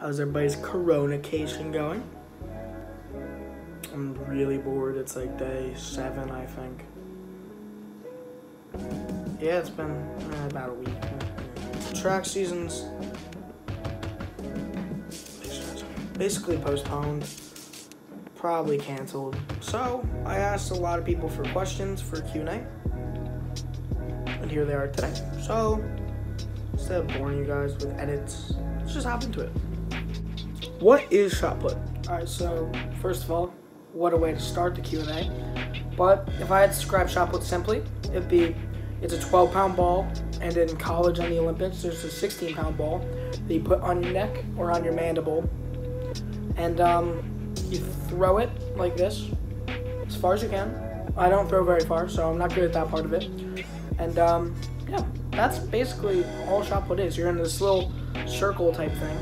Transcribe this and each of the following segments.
How's everybody's coronacation going? I'm really bored. It's like day seven, I think. Yeah, it's been uh, about a week. Track seasons basically postponed, probably canceled. So I asked a lot of people for questions for Q&A, and here they are today. So instead of boring you guys with edits, let's just hop into it. What is shot put? All right, so first of all, what a way to start the Q&A. But if I had to describe shot put simply, it'd be it's a 12 pound ball, and in college and the Olympics, there's a 16 pound ball that you put on your neck or on your mandible, and um, you throw it like this as far as you can. I don't throw very far, so I'm not good at that part of it. And um, yeah, that's basically all shot put is. You're in this little circle type thing,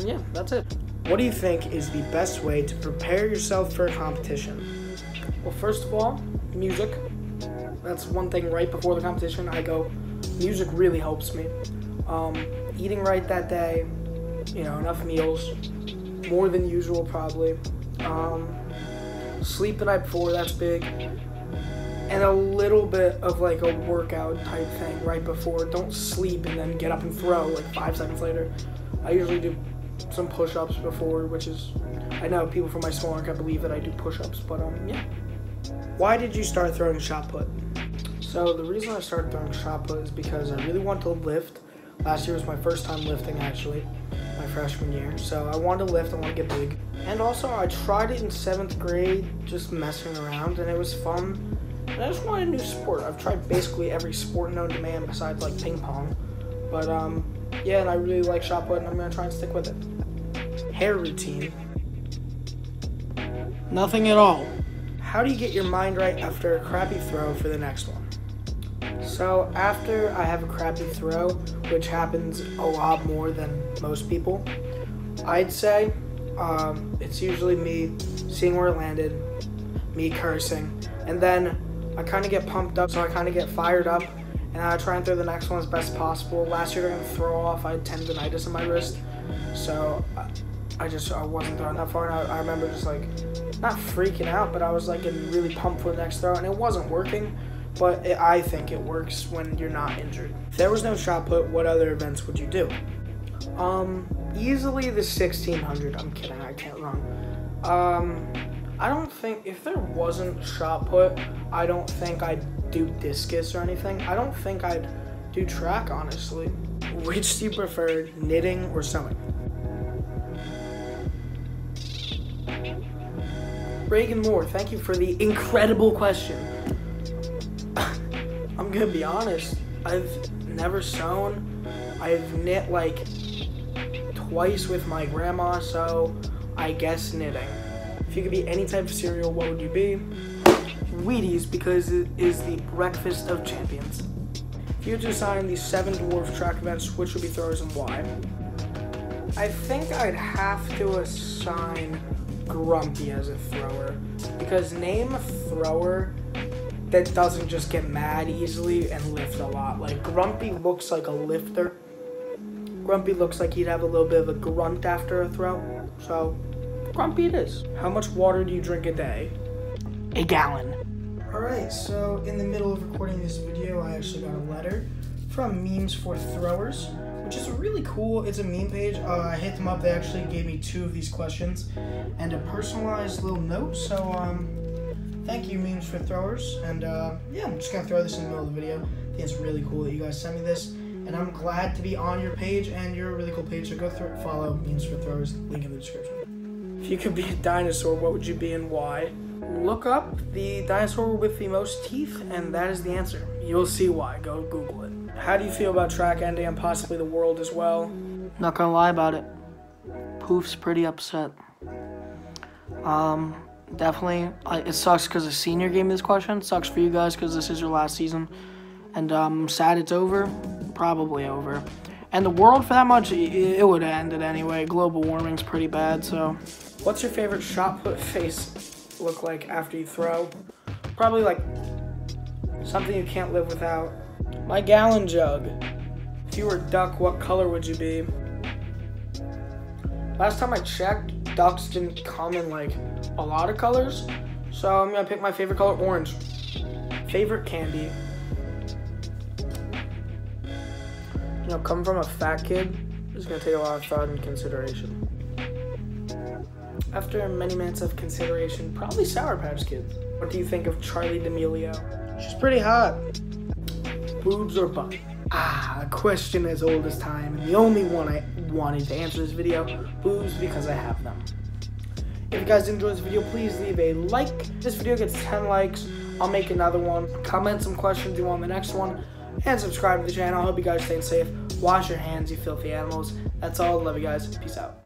and yeah, that's it. What do you think is the best way to prepare yourself for a competition? Well, first of all, music. That's one thing right before the competition. I go, music really helps me. Um, eating right that day, you know, enough meals, more than usual probably. Um, sleep the night before, that's big. And a little bit of like a workout type thing right before. Don't sleep and then get up and throw like five seconds later. I usually do some push-ups before, which is I know people from my school aren't gonna believe that I do push-ups, but um yeah. Why did you start throwing shot put? So the reason I started throwing shot put is because I really want to lift. Last year was my first time lifting actually, my freshman year. So I wanted to lift, I want to get big. And also I tried it in seventh grade, just messing around, and it was fun. And I just wanted a new sport. I've tried basically every sport known to man besides like ping pong. But um, yeah, and I really like shot put, and I'm gonna try and stick with it. Hair routine. Nothing at all. How do you get your mind right after a crappy throw for the next one? So after I have a crappy throw, which happens a lot more than most people, I'd say um, it's usually me seeing where it landed, me cursing, and then I kind of get pumped up, so I kind of get fired up, and I try and throw the next one as best possible. Last year during the throw off, I had tendonitis in my wrist, so I just I wasn't throwing that far, and I, I remember just like not freaking out, but I was like getting really pumped for the next throw, and it wasn't working. But it, I think it works when you're not injured. If there was no shot put, what other events would you do? Um, easily the 1600. I'm kidding. I can't run. Um, I don't think if there wasn't shot put, I don't think I'd do discus or anything. I don't think I'd do track honestly. Which do you prefer, knitting or sewing? Reagan Moore, thank you for the incredible question. I'm gonna be honest, I've never sewn. I've knit like twice with my grandma, so I guess knitting. If you could be any type of cereal, what would you be? Wheaties, because it is the breakfast of champions. If you to assign the seven dwarf track events, which would be throwers and why? I think I'd have to assign Grumpy as a thrower. Because name a thrower that doesn't just get mad easily and lift a lot. Like Grumpy looks like a lifter. Grumpy looks like he'd have a little bit of a grunt after a throw. So Grumpy it is. How much water do you drink a day? A gallon. Alright, so in the middle of recording this video, I actually got a letter from Memes for Throwers which is really cool. It's a meme page. Uh, I hit them up. They actually gave me two of these questions and a personalized little note. So, um, thank you, memes for throwers. And uh, yeah, I'm just gonna throw this in the middle of the video. I think it's really cool that you guys sent me this, and I'm glad to be on your page. And you're a really cool page. So go follow memes for throwers. Link in the description. If you could be a dinosaur, what would you be and why? Look up the dinosaur with the most teeth, and that is the answer. You'll see why. Go Google it. How do you feel about track ending and possibly the world as well? Not gonna lie about it. Poof's pretty upset. Um, definitely. it sucks because the senior gave me this question. It sucks for you guys because this is your last season. And um, I'm sad it's over. Probably over. And the world, for that much, it, it would have ended anyway. Global warming's pretty bad, so. What's your favorite shot put face look like after you throw? Probably like something you can't live without. My gallon jug. If you were a duck, what color would you be? Last time I checked, ducks didn't come in like a lot of colors. So I'm gonna pick my favorite color, orange. Favorite candy. You know, coming from a fat kid, is gonna take a lot of thought and consideration. After many minutes of consideration, probably Sour Patch Kids. What do you think of Charli D'Amelio? She's pretty hot. Boobs or butt? Ah, a question as old as time, and the only one I wanted to answer this video, boobs because I have them. If you guys enjoyed this video, please leave a like. This video gets 10 likes, I'll make another one. Comment some questions you want the next one, and subscribe to the channel. I hope you guys stay safe. Wash your hands, you filthy animals. That's all. Love you guys. Peace out.